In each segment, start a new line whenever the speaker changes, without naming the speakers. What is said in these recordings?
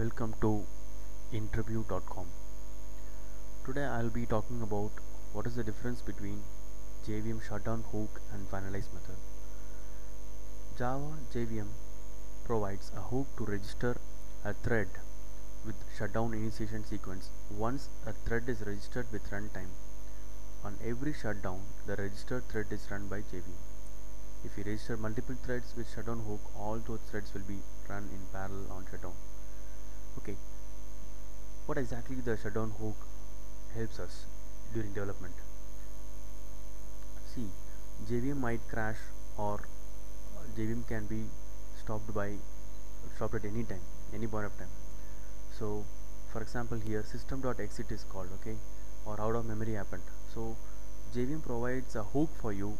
welcome to interview.com today I'll be talking about what is the difference between JVM shutdown hook and finalize method. Java JVM provides a hook to register a thread with shutdown initiation sequence once a thread is registered with runtime. On every shutdown the registered thread is run by JVM if you register multiple threads with shutdown hook all those threads will be run in parallel on shutdown okay. What exactly the shutdown hook helps us during development? See JVM might crash or JVM can be stopped by stopped at any time any point of time. So for example here system.exit is called okay or out of memory happened. So JVM provides a hook for you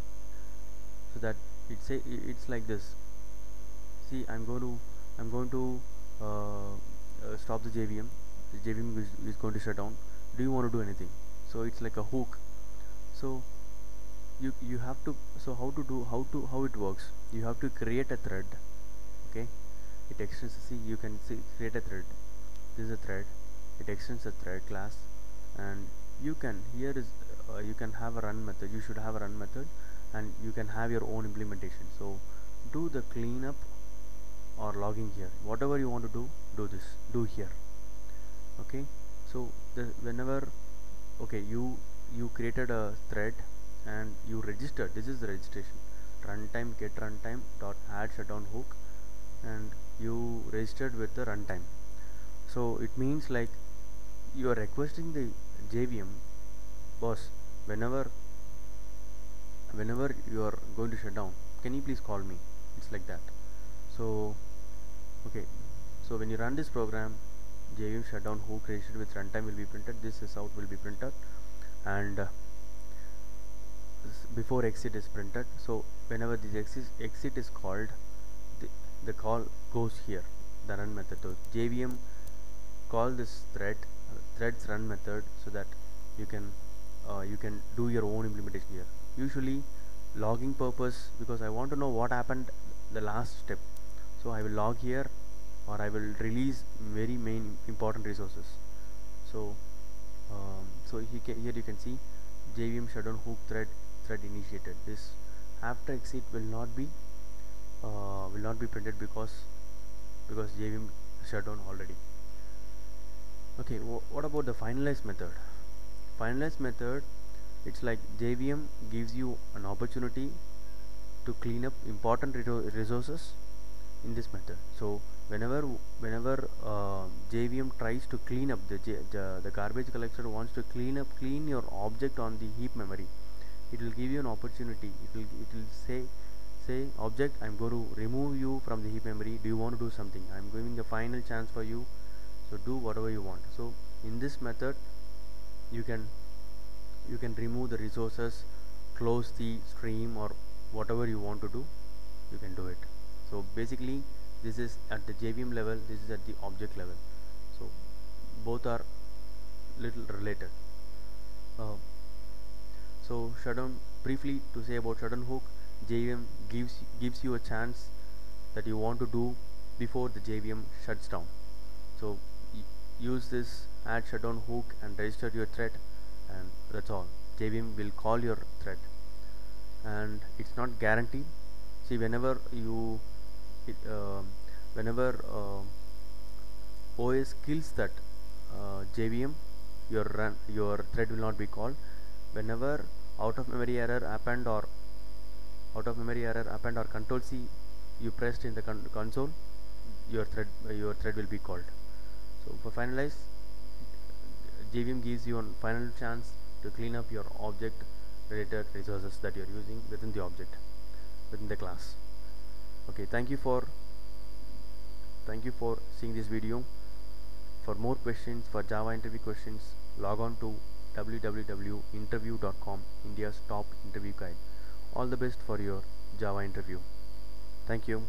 so that it's a it's like this. See I'm going to I'm going to uh, stop the JVM the JVM is, is going to shut down. Do you want to do anything? So it's like a hook. So you you have to so how to do how to how it works? You have to create a thread okay? It extends see you can see create a thread. This is a thread. It extends a thread class. And you can here is uh, you can have a run method. You should have a run method. And you can have your own implementation. So do the cleanup or logging here. Whatever you want to do do this. Do here. Okay? So the whenever okay you you created a thread and you registered. This is the registration. Runtime get runtime dot add shutdown hook and you registered with the runtime. So it means like you are requesting the JVM boss whenever whenever you are going to shut down can you please call me? It's like that. So okay. So when you run this program JVM shutdown hook created with runtime will be printed. This is out will be printed. And uh, before exit is printed. So whenever this exit, exit is called the, the call goes here the run method. So JVM call this thread uh, threads run method so that you can uh, you can do your own implementation here. Usually logging purpose because I want to know what happened the last step. So I will log here or I will release very main important resources. So um, so he here you can see JVM shutdown hook thread thread initiated. This after exit will not be uh, will not be printed because because JVM shutdown already. Okay what about the finalize method? Finalize method it's like JVM gives you an opportunity to clean up important resources in this method so whenever whenever uh, JVM tries to clean up the, the the garbage collector wants to clean up clean your object on the heap memory it will give you an opportunity. It will it will say say object I'm going to remove you from the heap memory. Do you want to do something? I'm giving the final chance for you. So do whatever you want. So in this method you can you can remove the resources close the stream or whatever you want to do you can do it so basically this is at the JVM level this is at the object level. So both are little related. Uh, so shutdown briefly to say about shutdown hook JVM gives gives you a chance that you want to do before the JVM shuts down. So use this add shutdown hook and register your thread and that's all. JVM will call your thread and it's not guaranteed. See whenever you it, uh, whenever uh, OS kills that uh, JVM your run your thread will not be called. Whenever out of memory error happened or out of memory error happened or control C you pressed in the con console your thread your thread will be called. So for finalize JVM gives you a final chance to clean up your object related resources that you are using within the object within the class okay thank you for thank you for seeing this video. For more questions for java interview questions log on to www.interview.com india's top interview guide. All the best for your java interview. Thank you